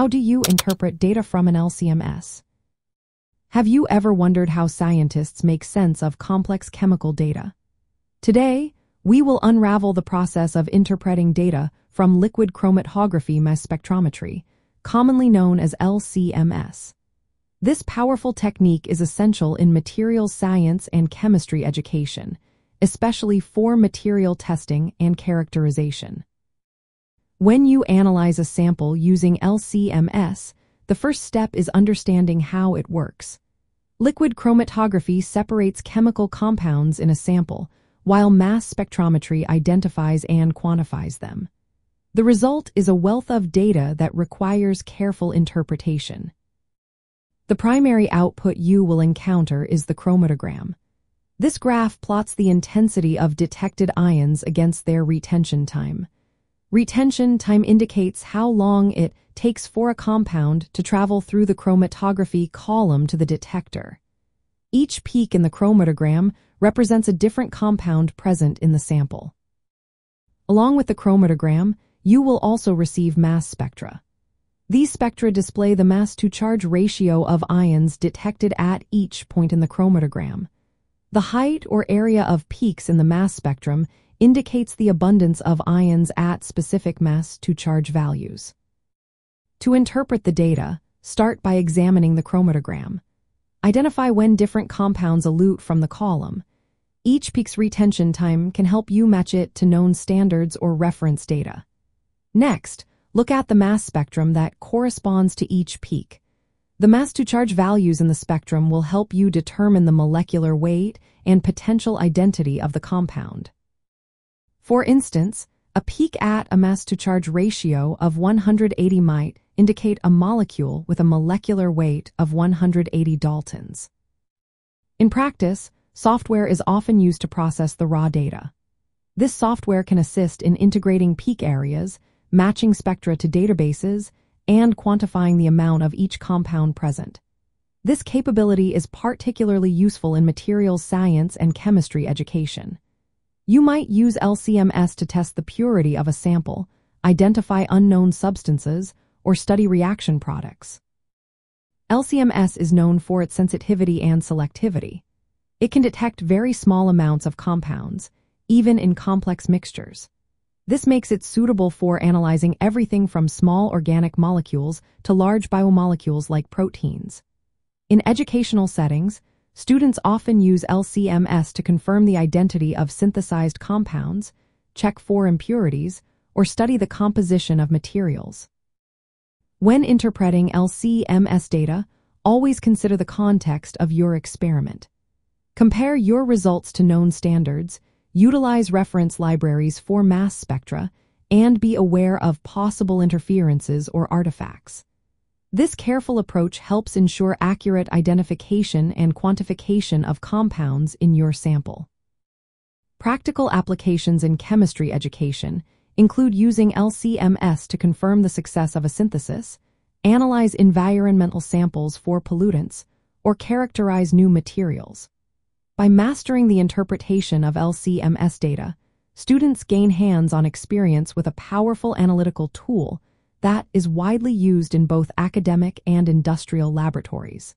How do you interpret data from an LCMS? Have you ever wondered how scientists make sense of complex chemical data? Today, we will unravel the process of interpreting data from liquid chromatography mass spectrometry, commonly known as LCMS. This powerful technique is essential in materials science and chemistry education, especially for material testing and characterization. When you analyze a sample using LCMS, the first step is understanding how it works. Liquid chromatography separates chemical compounds in a sample, while mass spectrometry identifies and quantifies them. The result is a wealth of data that requires careful interpretation. The primary output you will encounter is the chromatogram. This graph plots the intensity of detected ions against their retention time. Retention time indicates how long it takes for a compound to travel through the chromatography column to the detector. Each peak in the chromatogram represents a different compound present in the sample. Along with the chromatogram, you will also receive mass spectra. These spectra display the mass-to-charge ratio of ions detected at each point in the chromatogram. The height or area of peaks in the mass spectrum indicates the abundance of ions at specific mass to charge values. To interpret the data, start by examining the chromatogram. Identify when different compounds elute from the column. Each peak's retention time can help you match it to known standards or reference data. Next, look at the mass spectrum that corresponds to each peak. The mass to charge values in the spectrum will help you determine the molecular weight and potential identity of the compound. For instance, a peak at a mass-to-charge ratio of 180 might indicate a molecule with a molecular weight of 180 daltons. In practice, software is often used to process the raw data. This software can assist in integrating peak areas, matching spectra to databases, and quantifying the amount of each compound present. This capability is particularly useful in materials science and chemistry education. You might use LCMS to test the purity of a sample, identify unknown substances, or study reaction products. LCMS is known for its sensitivity and selectivity. It can detect very small amounts of compounds, even in complex mixtures. This makes it suitable for analyzing everything from small organic molecules to large biomolecules like proteins. In educational settings, Students often use LCMS to confirm the identity of synthesized compounds, check for impurities, or study the composition of materials. When interpreting LCMS data, always consider the context of your experiment. Compare your results to known standards, utilize reference libraries for mass spectra, and be aware of possible interferences or artifacts. This careful approach helps ensure accurate identification and quantification of compounds in your sample. Practical applications in chemistry education include using LCMS to confirm the success of a synthesis, analyze environmental samples for pollutants, or characterize new materials. By mastering the interpretation of LCMS data, students gain hands-on experience with a powerful analytical tool that is widely used in both academic and industrial laboratories.